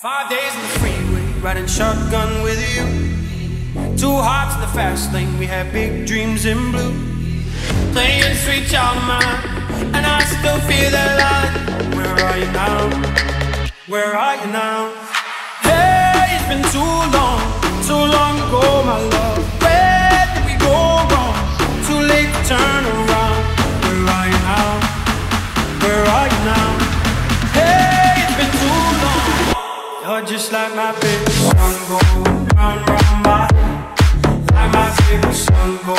Five days in the freeway, riding shotgun with you. Two hearts in the fast lane, we had big dreams in blue. Playing Sweet Child O' Mine, and I still feel that line. Where are you now? Where are you now? Hey, it's been too long, just like my favorite song go round round my Like my favorite song go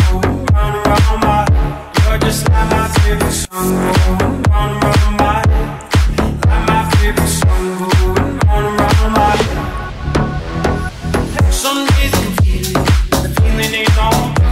round round my You're just like my favorite song go round round my Like my favorite song go round round my. Some days you feel it, feeling ain't all.